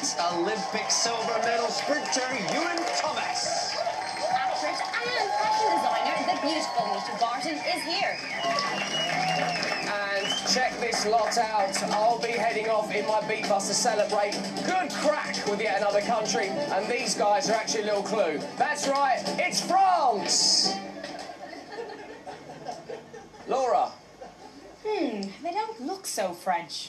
Olympic silver medal sprinter Iwan Thomas. Actress and fashion designer, the beautiful Mischa Barton, is here. And check this lot out. I'll be heading off in my beat bus to celebrate good crack with yet another country. And these guys are actually a little clue. That's right, it's France! Laura. Hmm, they don't look so French.